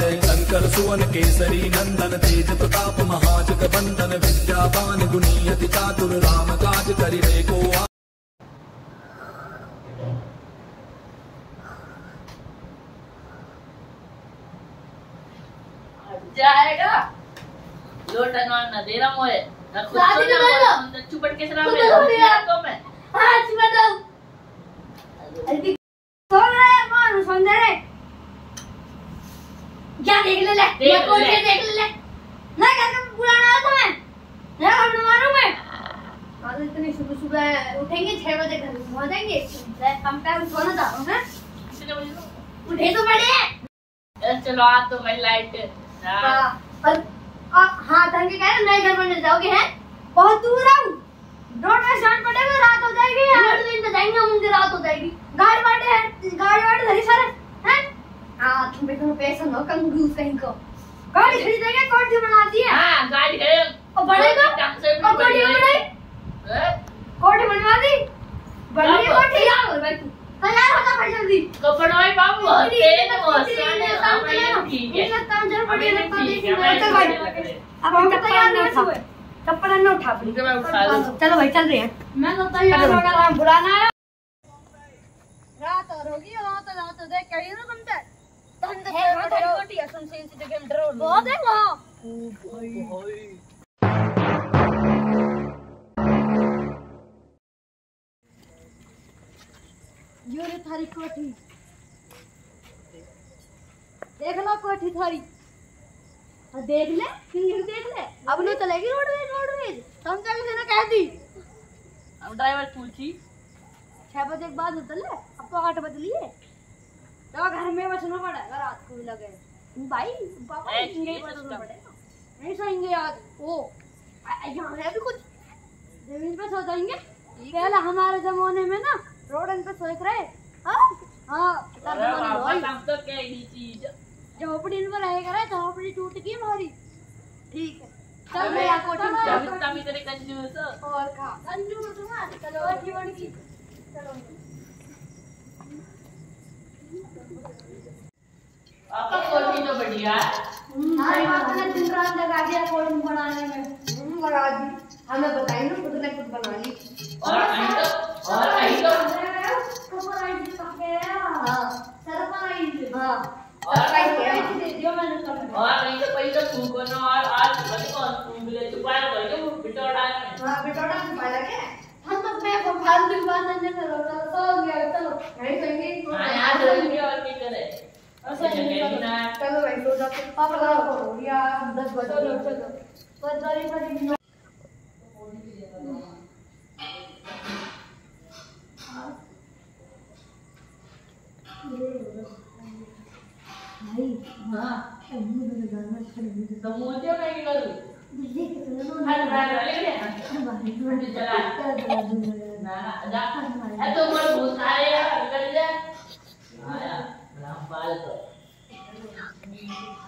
जय शंकर सुवन केसरी नंदन तेज प्रताप महाजग बंदन विद्यावान गुणी अति चातुर राम काज करिबे को आ- जाएगा। लोटन ना दे रहा मोए ना खुद शादी तो कर ना चुपट के सरा खुद में तो हो गया। तो मैं हाँ अच्छी बताओ अरे सो रहा है कौन समझ रहे क्या देख ले ले? देख कोई ले। देख ले ले। ना घर का पुराना है तुम्हें ना हम मारू मैं। आज इतनी सुबह सुबह उठेंगे छह बजे घर में पहुँच जाएँगे हम पे सोना था हैं कितने बजे तो? उठे तो बड़े चलो आ तो भाई लाइट हाँ हाँ हाँ तंग कह रहे नए घर बनने जाओगे हैं? बहुत दूर हूँ। रोड में स्टैंड पड़ेगा रात हो जाएगी हर दिन तो जाएँगे हम उनकी रात हो जाएगी। गाड़ी वाले हैं गाड़ी वाले धरी सारे। हैं हाँ तुम तुम्हें पैसा नो कंजूस कहीं को। गाड़ी खरीदेंगे कोठी बना दी है? हाँ गाड़ी है और बढ़ेगा ढंग और बड़ी हो। गई हैं? कोठी बनवा दी? बड़ी कब? कोठी? यार बोल भाई तू। तैयार होता फट जल्दी कपड़ा ही बाबू कोठी कोठी इतना काम हमें चलेगा। ठीक है। इतना काम ज़रूर नहीं ठीक है चल भाई। अब हम तैयार नहीं उठा। चप्पल न उठा है, लूँ। चलो भाई चल रहे हैं। मैं तो तैयार हो। गया हम बुलाना आया रात और होगी वहाँ तो रात देख कहीं ना तुम ते तुम तो छोटी छोटी है सुन से इनसे गेम डरो बहुत है वहाँ। यो रे थारी कोठी। देख लो कोठी थारी। और देख ले देख ले। अब नो चलेगी रोडवेज़ रोडवेज़ तुम चल से ना कह दी अब ड्राइवर पूछी। छह बजे के बाद उतर ले अब तो आठ बज लिए। तो घर में बसना पड़ेगा रात को भी लगे भाई पापा ए, नहीं ये बसना system। पड़ेगा। नहीं सोएँगे आज। ओ यहाँ है भी कुछ। ज़मीन पे सो जाएँगे। पहले हमारे जमाने में ना रोडन पे सोच रहे। हाँ? हाँ तो ही झोपड़ी में रहेगा रे झोपड़ी टूट गई हमारी। ठीक है। चल में कंजूस। हो। और खा अंजू तुम्हारा चलो। बन की चलो। आपका कोठी तो बढ़िया है। हमारी माता ने दिन रात लगा दिया कोठी बनाने में। लगा दी। हमें बताई ना खुद ने खुद बना ली। और आई तो और आई तो। और आई तो। आई दे दियो मैंने तुम्हें। और नहीं तो पहले तो पैसा फूको ना और आज बड़ी कौन फूक ले तू बाहर कर जो बिटोड़ा हाँ। बिटोड़ा छुपा लगे हम तो मैं है हाँ याद रखेंगे और क्या करे ऐसे जगह ना चलो भाई सो जाते हैं। पापा हो गया दस बजे चलो चलो पर बड़ी बड़ी भाई हाँ अम्मू ने गाना खड़े हो तो मुझे मैं क्या करूँ मुझे कितना हर बार वाले ले चला ना ना जा है तो मर बहुत सारे यार निकल जा आया राम बाल तो मुझे